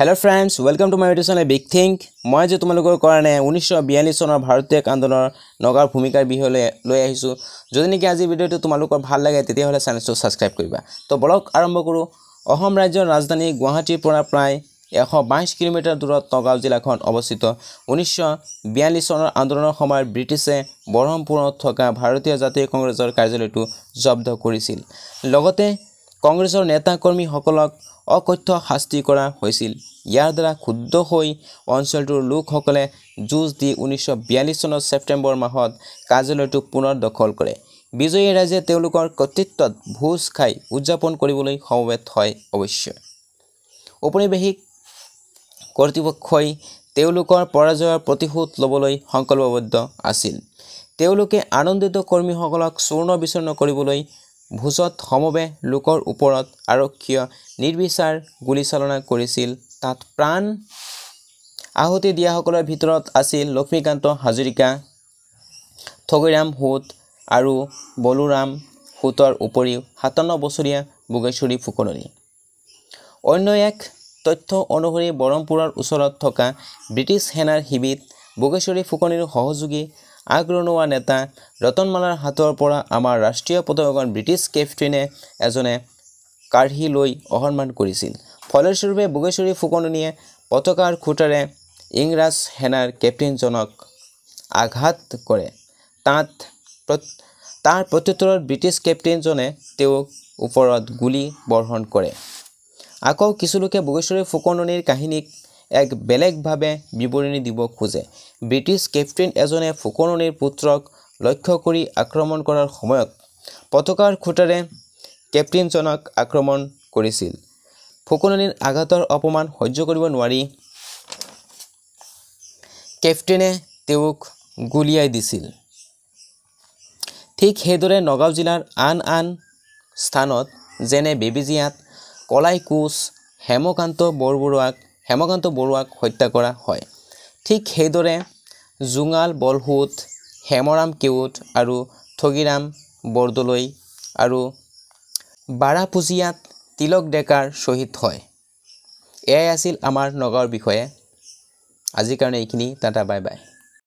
Hello' friends welcome to my YouTube channel big think মই যে তোমালোকৰ কাৰণে ঊনৈছশ বিয়াল্লিছ চনৰ ভাৰতীয় আন্দোলনৰ নগাঁৱৰ ভূমিকাৰ বিষয়লৈ লৈ আহিছোঁ। যদি নেকি আজি ভিডিঅ'টো তোমালোকৰ ভাল লাগে তেতিয়াহ'লে চেনেলটো ছাবস্ক্ৰাইব কৰিবা। তো বলক আৰম্ভ কৰোঁ। অসম ৰাজ্যৰ ৰাজধানী গুৱাহাটীৰ পৰা প্ৰায় এশ বাইছ কিলোমিটাৰ দূৰত নগাঁও জিলাখন অৱস্থিত। ঊনৈছশ বিয়াল্লিছ চনৰ আন্দোলনৰ সময়ত ব্ৰিটিছে বৰহমপুৰত থকা ভাৰতীয় জাতীয় কংগ্ৰেছৰ কাৰ্যালয়টো জব্দ কৰিছিল। লগতে কংগ্ৰেছৰ নেতা কৰ্মীসকলক অকথ্য শাস্তি কৰা হৈছিল। ইয়াৰ দ্বাৰা ক্ষুব্ধ হৈ অঞ্চলটোৰ লোকসকলে যুঁজ দি ঊনৈছশ বিয়াল্লিছ চনৰ ছেপ্টেম্বৰ মাহত কাৰ্যালয়টো পুনৰ দখল কৰে। বিজয়ী ৰাইজে তেওঁলোকৰ কৰ্তৃত্বত ভোজ খাই উদযাপন কৰিবলৈ সমবেত হয় অৱশ্য। ঔপনিৱেশিক কৰ্তৃপক্ষই তেওঁলোকৰ পৰাজয়ৰ প্ৰতিশোধ ল'বলৈ সংকল্পবদ্ধ আছিল। তেওঁলোকে আনন্দিত কৰ্মীসকলক চূৰ্ণ বিচূৰ্ণ কৰিবলৈ ভোজত সমবেশ লোকৰ ওপৰত আৰক্ষীয়ে নিৰ্বিচাৰ গুলীচালনা কৰিছিল। তাত প্ৰাণ আহুতি দিয়াসকলৰ ভিতৰত আছিল লক্ষ্মীকান্ত হাজৰিকা ঠগীৰাম সোঁত আৰু বলোৰাম সোঁতৰ উপৰিও সাতাৱন্ন বছৰীয়া বোগেশ্বৰী ফুকননী। অন্য এক তথ্য অনুসৰি বৰহমপুৰৰ ওচৰত থকা ব্ৰিটিছ সেনাৰ শিবিৰত বোগেশ্বৰী ফুকনিৰ সহযোগী আগৰণুৱা নেতা ৰতনমালাৰ হাতৰ পৰা আমাৰ ৰাষ্ট্ৰীয় পতাকাখন ব্ৰিটিছ কেপ্টেইনে এজনে কাঢ়ি লৈ অসন্মান কৰিছিল। ফলস্বৰূপে, বোগেশ্বৰী ফুকননীয়ে পতাকাৰ খুঁটাৰে ইংৰাজ সেনাৰ কেপ্টেইনজনক আঘাত কৰে। তাত তাৰ প্ৰত্যুত্তৰত ব্ৰিটিছ কেপ্টেইনজনে তেওঁক ওপৰত গুলী বৰ্ষণ কৰে। আকৌ কিছুলোকে বোগেশ্বৰী ফুকননীৰ কাহিনীক এক বেলেগভাৱে বিৱৰণী দিব খোজে। ব্ৰিটিছ কেপ্টেইন এজনে ফুকননীৰ পুত্ৰক লক্ষ্য কৰি আক্ৰমণ কৰাৰ সময়ত পতাকাৰ খুঁটাৰে কেপ্টেইনজনক আক্ৰমণ কৰিছিল। ফুকননীৰ আঘাতৰ অপমান সহ্য কৰিব নোৱাৰি কেপ্টেইনে তেওঁক গুলীয়াই দিছিল। ঠিক সেইদৰে নগাঁও জিলাৰ আন আন স্থানত যেনে বেবেজীয়াত কলাই কোঁচ হেমকান্ত বৰবৰুৱাক হেমকান্ত বৰুৱাক হত্যা কৰা হয়। ঠিক সেইদৰে জোঙাল বলসুত হেমৰাম কেওট আৰু ঠগীৰাম বৰদলৈ আৰু বাৰাপুজীয়াত তিলক ডেকাৰ শ্বহীদ হয়। এয়াই আছিল আমাৰ নগাঁৱৰ বিষয়ে। আজিৰ কাৰণে এইখিনি টাটা বাই বাই।